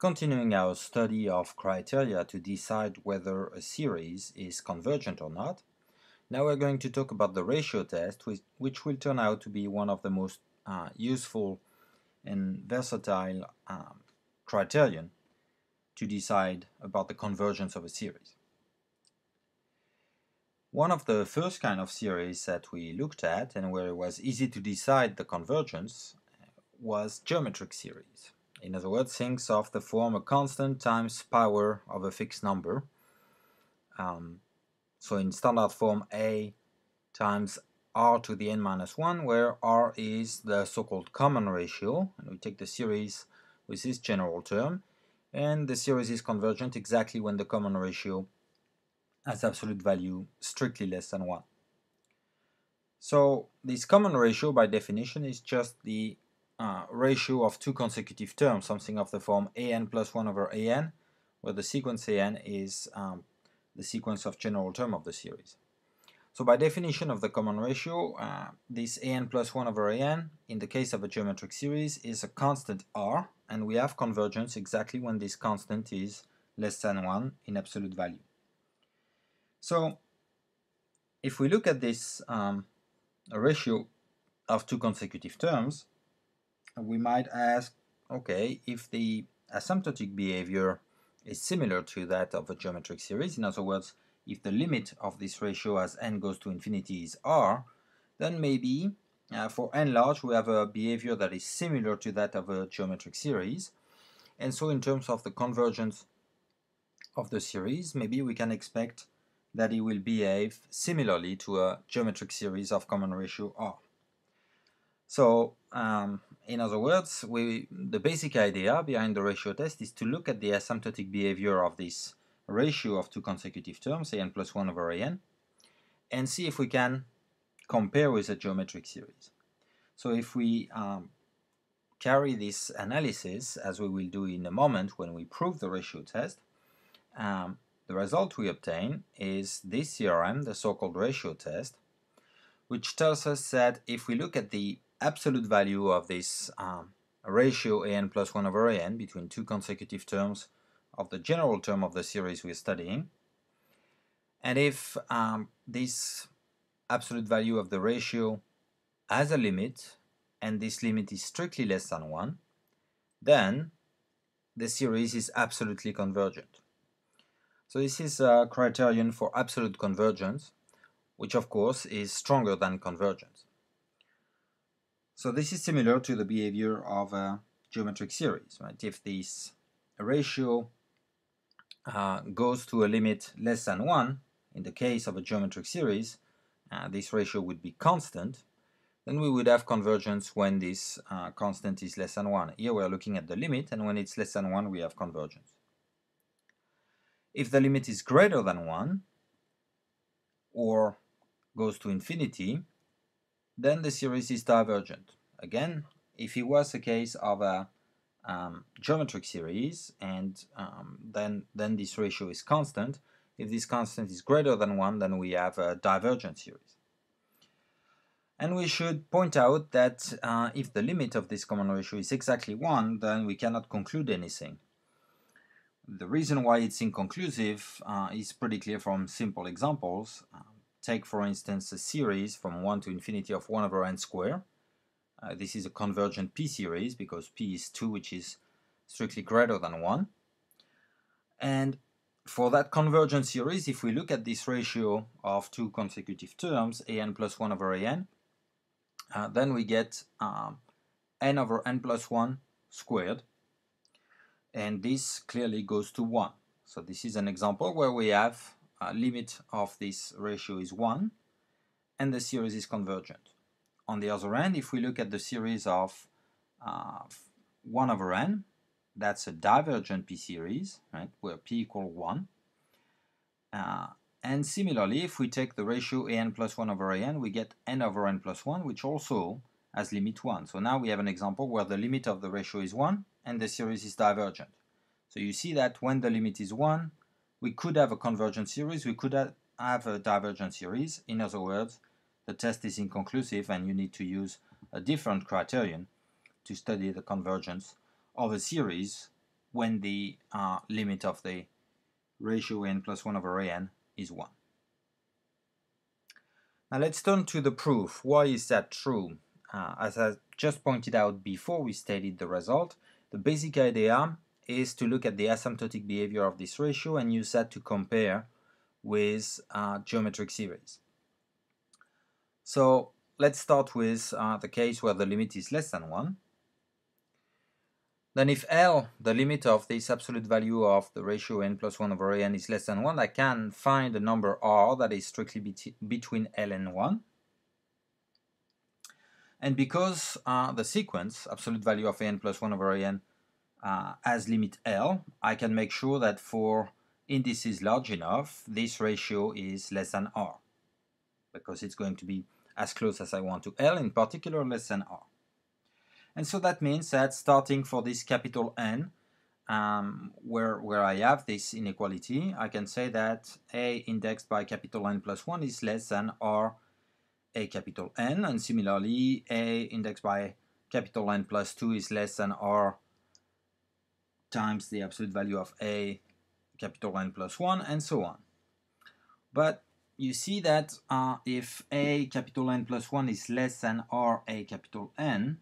Continuing our study of criteria to decide whether a series is convergent or not, now we're going to talk about the ratio test, which, which will turn out to be one of the most uh, useful and versatile um, criterion to decide about the convergence of a series. One of the first kind of series that we looked at and where it was easy to decide the convergence was geometric series. In other words, things of the form a constant times power of a fixed number. Um, so in standard form a times r to the n minus 1, where r is the so-called common ratio, and we take the series with this general term, and the series is convergent exactly when the common ratio has absolute value strictly less than 1. So this common ratio by definition is just the uh, ratio of two consecutive terms, something of the form an plus 1 over an, where the sequence an is um, the sequence of general term of the series. So by definition of the common ratio, uh, this an plus 1 over an, in the case of a geometric series, is a constant r, and we have convergence exactly when this constant is less than 1 in absolute value. So if we look at this um, ratio of two consecutive terms, we might ask, okay, if the asymptotic behavior is similar to that of a geometric series, in other words, if the limit of this ratio as n goes to infinity is r, then maybe uh, for n large we have a behavior that is similar to that of a geometric series. And so in terms of the convergence of the series, maybe we can expect that it will behave similarly to a geometric series of common ratio r. So um, in other words, we, the basic idea behind the ratio test is to look at the asymptotic behavior of this ratio of two consecutive terms, an plus 1 over an, and see if we can compare with a geometric series. So if we um, carry this analysis, as we will do in a moment when we prove the ratio test, um, the result we obtain is this theorem, the so-called ratio test, which tells us that if we look at the absolute value of this um, ratio an plus 1 over an between two consecutive terms of the general term of the series we're studying. And if um, this absolute value of the ratio has a limit, and this limit is strictly less than 1, then the series is absolutely convergent. So this is a criterion for absolute convergence, which of course is stronger than convergence. So this is similar to the behavior of a geometric series, right? If this ratio uh, goes to a limit less than 1, in the case of a geometric series, uh, this ratio would be constant, then we would have convergence when this uh, constant is less than 1. Here we are looking at the limit, and when it's less than 1, we have convergence. If the limit is greater than 1, or goes to infinity, then the series is divergent. Again, if it was a case of a um, geometric series and um, then, then this ratio is constant, if this constant is greater than 1 then we have a divergent series. And we should point out that uh, if the limit of this common ratio is exactly 1 then we cannot conclude anything. The reason why it's inconclusive uh, is pretty clear from simple examples. Um, Take, for instance, a series from 1 to infinity of 1 over n squared. Uh, this is a convergent p-series because p is 2, which is strictly greater than 1. And for that convergent series, if we look at this ratio of two consecutive terms, an plus 1 over an, uh, then we get um, n over n plus 1 squared. And this clearly goes to 1. So this is an example where we have uh, limit of this ratio is 1 and the series is convergent. On the other hand, if we look at the series of uh, 1 over n, that's a divergent p-series, right, where p equal 1. Uh, and similarly, if we take the ratio an plus 1 over an, we get n over n plus 1, which also has limit 1. So now we have an example where the limit of the ratio is 1 and the series is divergent. So you see that when the limit is 1, we could have a convergent series, we could have a divergent series. In other words, the test is inconclusive and you need to use a different criterion to study the convergence of a series when the uh, limit of the ratio n plus 1 over an is 1. Now let's turn to the proof. Why is that true? Uh, as I just pointed out before we stated the result, the basic idea is to look at the asymptotic behavior of this ratio and use that to compare with uh, geometric series. So let's start with uh, the case where the limit is less than 1. Then if L, the limit of this absolute value of the ratio n plus 1 over n is less than 1, I can find a number r that is strictly be between L and 1. And because uh, the sequence, absolute value of n plus 1 over n, uh, has limit L, I can make sure that for indices large enough, this ratio is less than r, because it's going to be as close as I want to L, in particular less than r. And so that means that starting for this capital N, um, where, where I have this inequality, I can say that A indexed by capital N plus 1 is less than R A capital N, and similarly A indexed by capital N plus 2 is less than R times the absolute value of A capital N plus 1, and so on. But you see that uh, if A capital N plus 1 is less than R A capital N,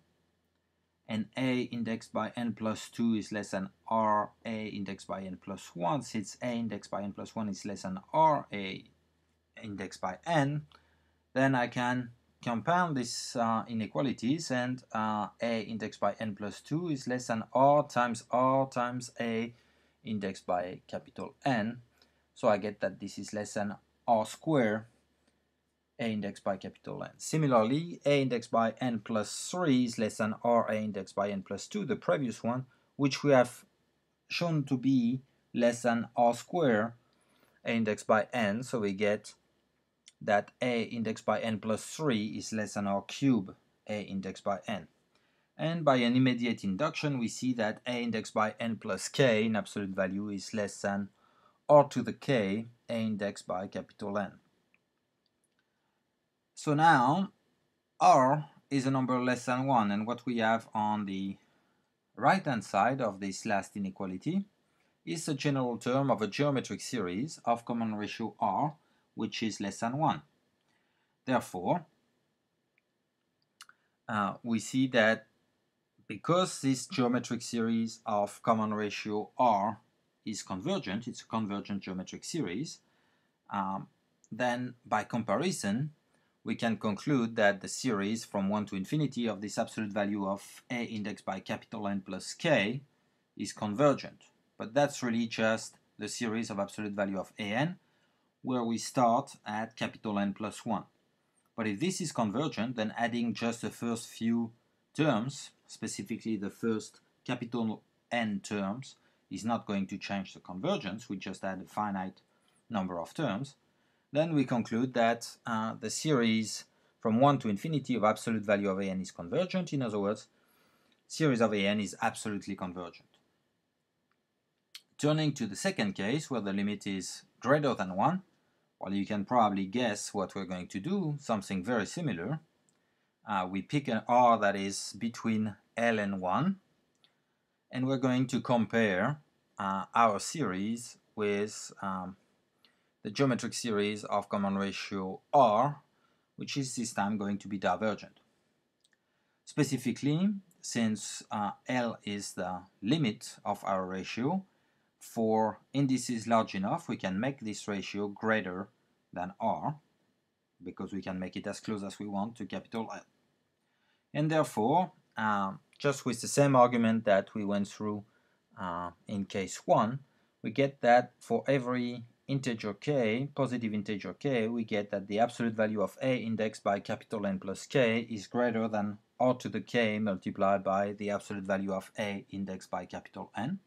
and a indexed by n plus 2 is less than r a indexed by n plus 1, since a indexed by n plus 1 is less than r a indexed by n, then I can compound these uh, inequalities and uh, a index by n plus 2 is less than r times r times a index by capital N. So I get that this is less than r squared a index by capital N. Similarly, A index by n plus 3 is less than R A index by n plus 2, the previous one, which we have shown to be less than R squared A index by n, so we get that A indexed by n plus 3 is less than R cube A indexed by n. And by an immediate induction, we see that A indexed by n plus k in absolute value is less than R to the k A indexed by capital N. So now r is a number less than 1 and what we have on the right hand side of this last inequality is a general term of a geometric series of common ratio r which is less than 1. Therefore, uh, we see that because this geometric series of common ratio r is convergent, it's a convergent geometric series, um, then by comparison we can conclude that the series from 1 to infinity of this absolute value of a indexed by capital N plus k is convergent. But that's really just the series of absolute value of an, where we start at capital N plus 1. But if this is convergent, then adding just the first few terms, specifically the first capital N terms, is not going to change the convergence. We just add a finite number of terms then we conclude that uh, the series from 1 to infinity of absolute value of an is convergent. In other words, series of an is absolutely convergent. Turning to the second case, where the limit is greater than 1, well, you can probably guess what we're going to do, something very similar. Uh, we pick an r that is between L and 1, and we're going to compare uh, our series with um, the geometric series of common ratio R, which is this time going to be divergent. Specifically, since uh, L is the limit of our ratio, for indices large enough, we can make this ratio greater than R, because we can make it as close as we want to capital L. And therefore, uh, just with the same argument that we went through uh, in case 1, we get that for every integer k, positive integer k, we get that the absolute value of a indexed by capital N plus k is greater than r to the k multiplied by the absolute value of a indexed by capital N.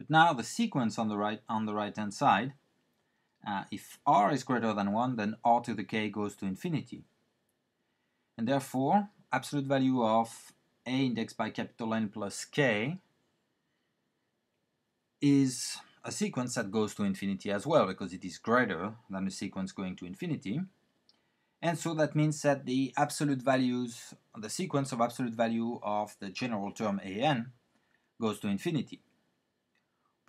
But now the sequence on the right on the right hand side, uh, if r is greater than 1, then r to the k goes to infinity. And therefore, absolute value of a indexed by capital N plus k is a sequence that goes to infinity as well because it is greater than the sequence going to infinity. And so that means that the absolute values, the sequence of absolute value of the general term an goes to infinity.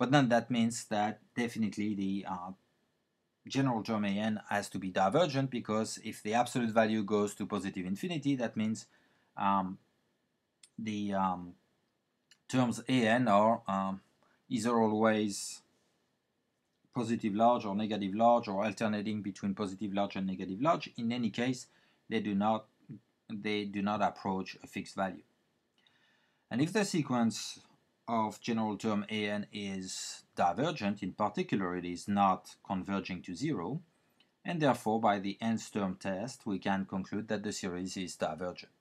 But then that means that definitely the uh, general term an has to be divergent because if the absolute value goes to positive infinity, that means um, the um, terms an are um, either always positive large or negative large or alternating between positive large and negative large. In any case, they do not they do not approach a fixed value. And if the sequence of general term an is divergent, in particular it is not converging to zero, and therefore by the nth term test we can conclude that the series is divergent.